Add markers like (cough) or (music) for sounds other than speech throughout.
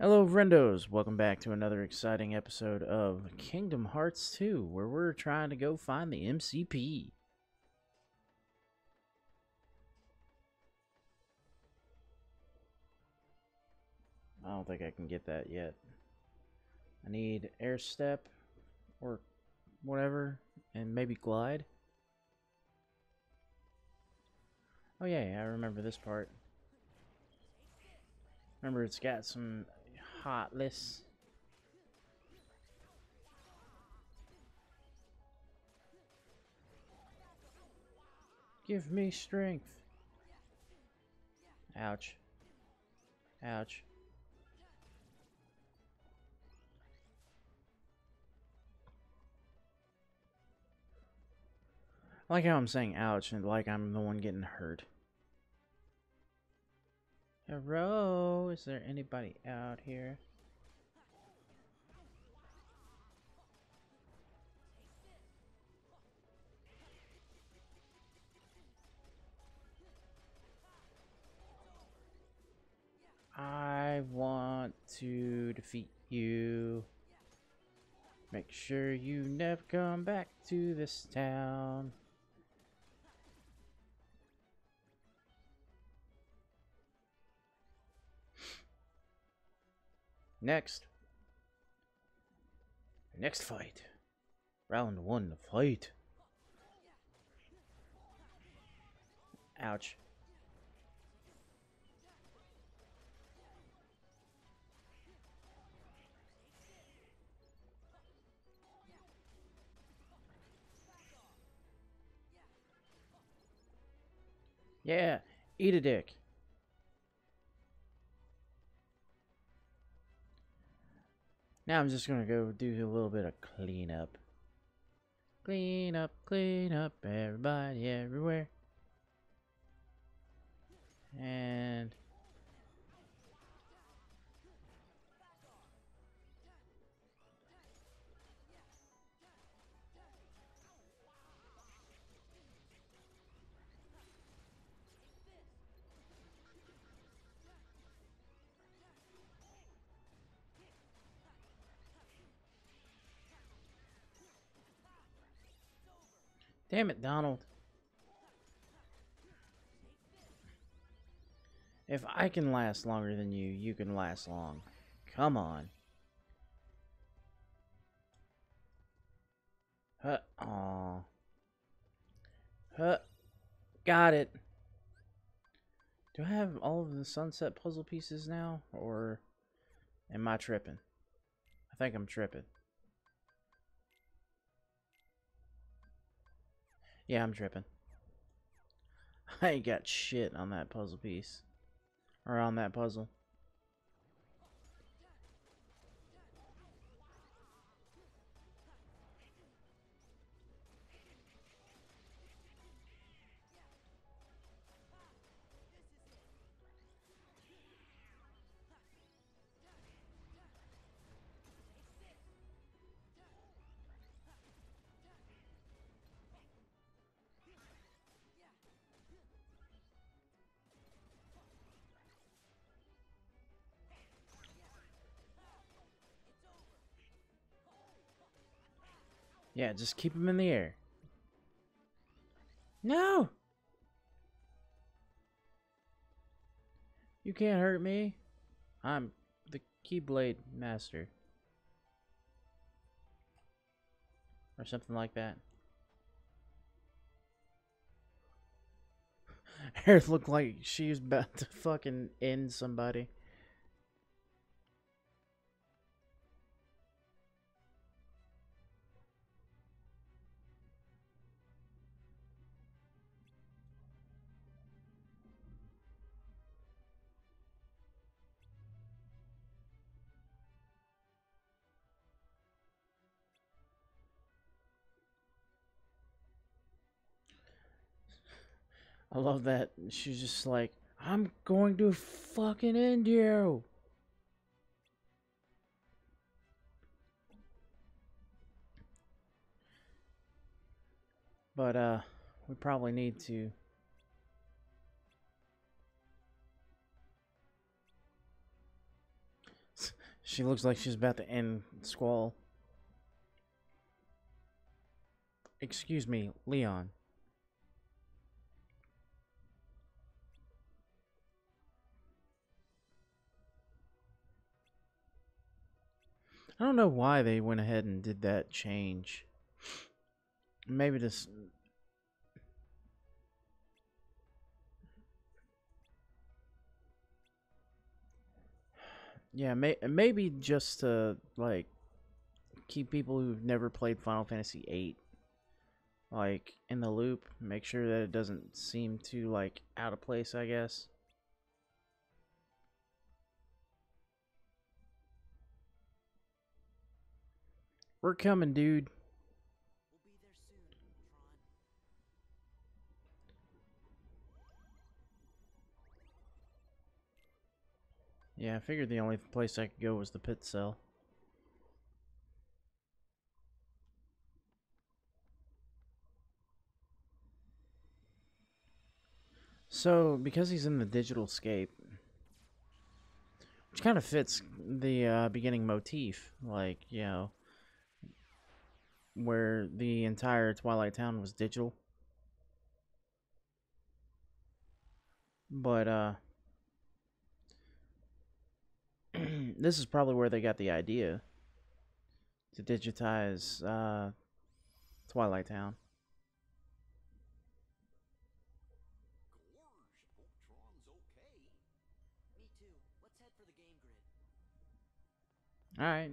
Hello, friendos. Welcome back to another exciting episode of Kingdom Hearts 2, where we're trying to go find the MCP. I don't think I can get that yet. I need air step or whatever, and maybe glide. Oh yeah, yeah, I remember this part. Remember, it's got some Heartless. Give me strength. Ouch. Ouch. I like how I'm saying ouch and like I'm the one getting hurt. Hello, is there anybody out here? I want to defeat you. Make sure you never come back to this town. Next. Next fight. Round one, fight. Ouch. Yeah, eat a dick. Now I'm just gonna go do a little bit of cleanup. Clean up, clean up, everybody, everywhere. And Damn it, Donald. If I can last longer than you, you can last long. Come on. Huh. Aw. Huh. Got it. Do I have all of the sunset puzzle pieces now? Or am I tripping? I think I'm tripping. Yeah, I'm tripping. (laughs) I ain't got shit on that puzzle piece. Or on that puzzle. Yeah, just keep him in the air. No! You can't hurt me. I'm the Keyblade Master. Or something like that. (laughs) Aerith looked like she was about to fucking end somebody. I love that. She's just like, I'm going to fucking end you. But, uh, we probably need to... (laughs) She looks like she's about to end Squall. Excuse me, Leon. I don't know why they went ahead and did that change. Maybe this. Yeah, may, maybe just to like keep people who've never played Final Fantasy VIII like in the loop, make sure that it doesn't seem too like out of place, I guess. We're coming, dude. Yeah, I figured the only place I could go was the pit cell. So, because he's in the digital scape, which kind of fits the uh, beginning motif, like, you know, where the entire Twilight Town was digital. But, uh, (clears throat) this is probably where they got the idea to digitize uh, Twilight Town. All right.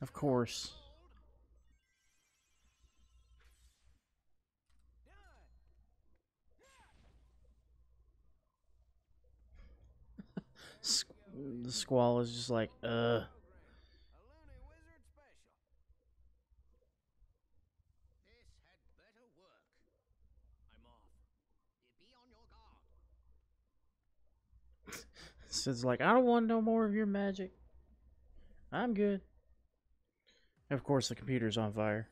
of course. (laughs) the squall is just like, uh. (laughs) Cid's like, I don't want no more of your magic. I'm good. Of course, the computer's on fire.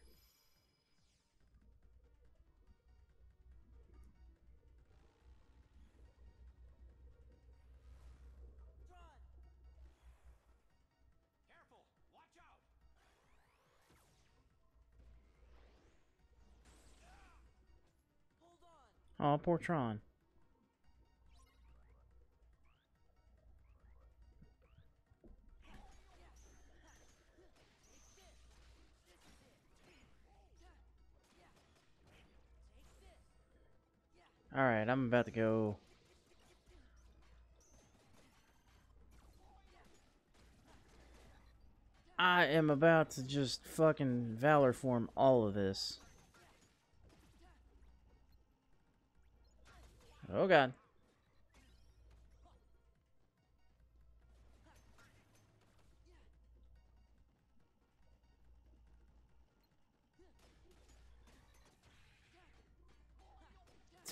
Oh, poor Tron. Alright, I'm about to go... I am about to just fucking Valor form all of this. Oh god.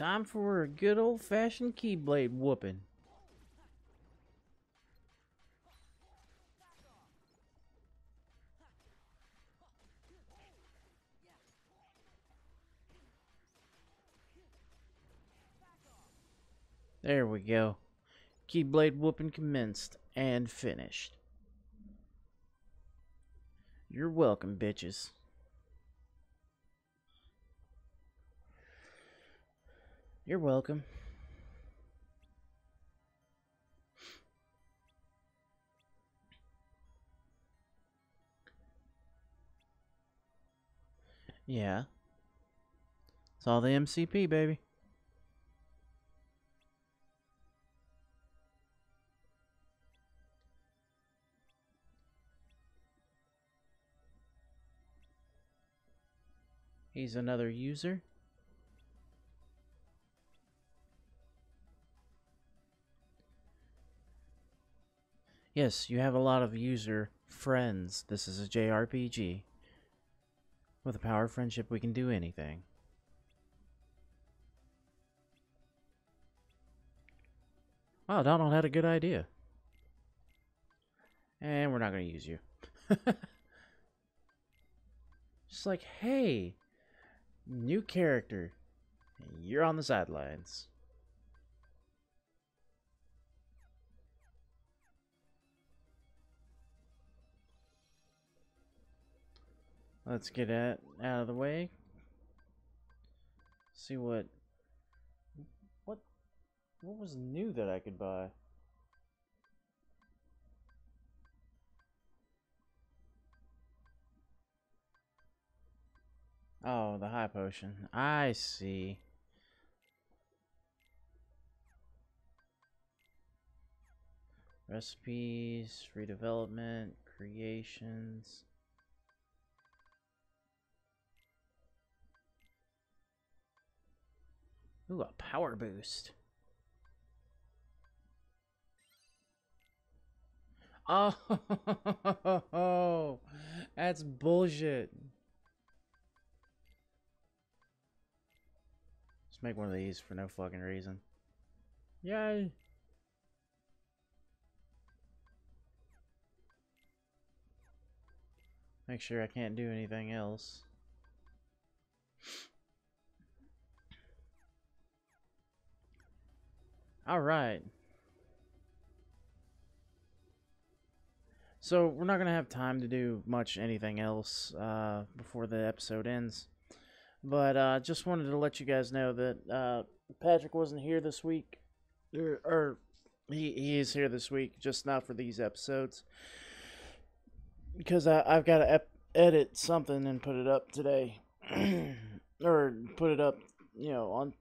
Time for a good old-fashioned Keyblade whooping. There we go. Keyblade whooping commenced and finished. You're welcome, bitches. You're welcome. Yeah. It's all the MCP, baby. He's another user. Yes, you have a lot of user friends. This is a JRPG. With the power of friendship, we can do anything. Wow, Donald had a good idea. And we're not going to use you. (laughs) Just like, hey, new character. You're on the sidelines. Let's get that out of the way. See what what what was new that I could buy? Oh, the high potion. I see. Recipes, redevelopment, creations. Ooh, a power boost. (laughs) Oh, that's bullshit. Let's make one of these for no fucking reason. Yay. Make sure I can't do anything else. All right. So we're not gonna have time to do much anything else uh, before the episode ends, but uh, just wanted to let you guys know that uh, Patrick wasn't here this week, or, or he he is here this week, just not for these episodes, because I, I've got to edit something and put it up today, (clears throat) or put it up, you know, on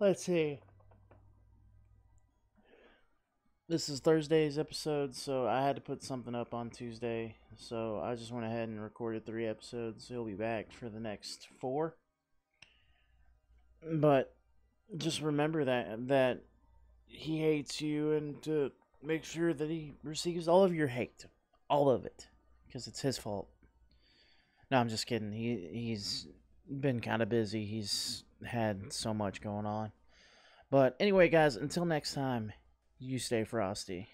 Let's see. This is Thursday's episode, so I had to put something up on Tuesday. So I just went ahead and recorded three episodes. He'll be back for the next four. But just remember that that he hates you and to make sure that he receives all of your hate. All of it. Because it's his fault. No, I'm just kidding. He he's been kind of busy. He's had mm-hmm. so much going on. But anyway, guys, until next time, you stay frosty.